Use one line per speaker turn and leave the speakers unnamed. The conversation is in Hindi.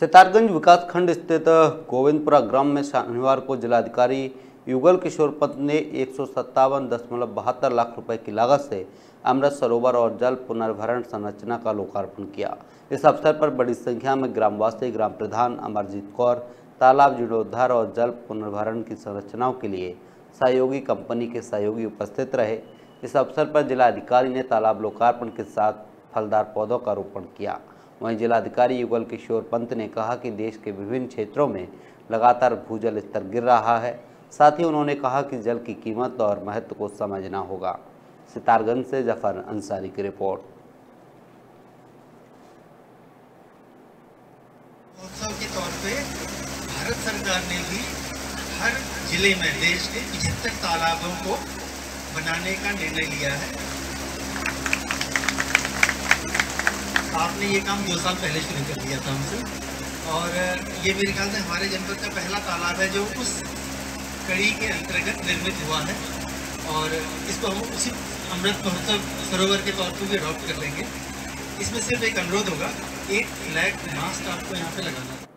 सितारगंज विकासखंड स्थित गोविंदपुरा ग्राम में शनिवार को जिलाधिकारी युगल किशोर पंत ने एक लाख रुपए की लागत से अमृत सरोवर और जल पुनर्भरण संरचना का लोकार्पण किया। इस अवसर पर बड़ी संख्या में ग्रामवासी, ग्राम प्रधान अमरजीत कौर, तालाब जीर्णोद्धार और जल पुनर्भरण की संरचनाओं के लिए सहयोगी कंपनी के सहयोगी उपस्थित रहे। इस अवसर पर जिलाधिकारी ने तालाब लोकार्पण के साथ फलदार पौधों का रोपण किया। वहीं जिलाधिकारी युगल किशोर पंत ने कहा कि देश के विभिन्न क्षेत्रों में लगातार भूजल स्तर गिर रहा है। साथ ही उन्होंने कहा कि जल की कीमत और महत्व को समझना होगा। सितारगंज से ज़फ़र अंसारी की रिपोर्ट।
के तौर पे भारत सरकार ने भी हर ज़िले में देश के पिछहत्तर तालाबों को बनाने का निर्णय लिया है। आपने ये काम दो साल पहले शुरू कर दिया था हमसे। और ये मेरे ख्याल से हमारे जनपद का पहला तालाब है जो उस कड़ी के अंतर्गत निर्मित हुआ है। और इसको हम उसी अमृत महोत्सव सरोवर के तौर पर भी अडॉप्ट कर लेंगे। इसमें सिर्फ़ एक अनुरोध होगा, एक फ्लैट मास्क आपको यहाँ पे लगाना